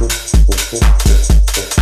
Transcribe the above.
Yeah.